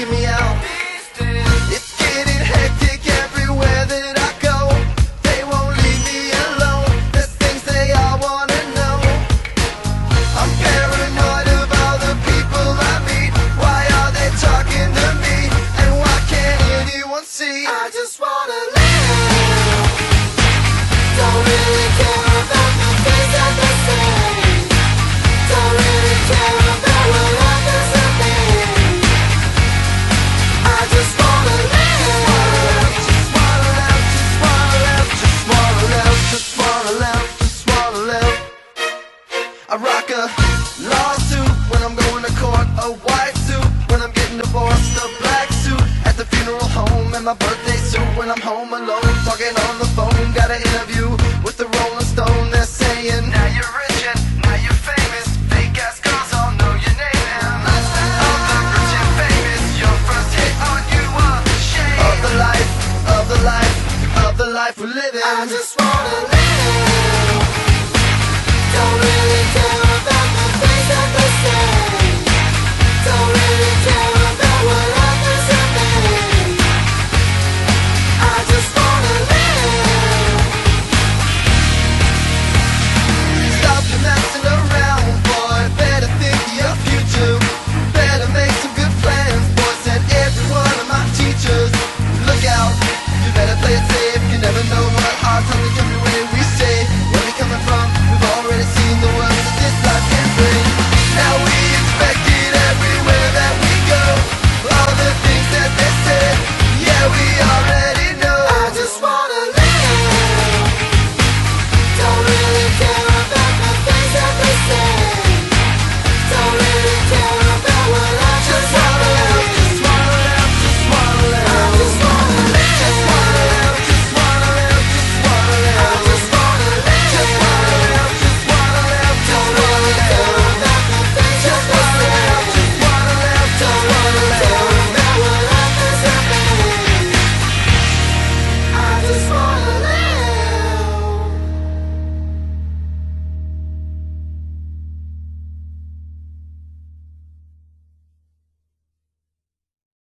taking me out. It's getting hectic everywhere that I go. They won't leave me alone. Things they all wanna know. I'm paranoid of all the people I meet. Why are they talking to me? And why can't anyone see? I just wanna live. Don't really care about the things that they say. Don't really care a white suit when I'm getting divorced, a black suit at the funeral home, and my birthday suit when I'm home alone, talking on the phone. Got an interview with the Rolling Stone. They're saying, Now you're rich and now you're famous. Fake ass girls all know your name and lifestyle of the rich and famous. Your first hit on you a shame of the life, of the life, of the life we're living. I just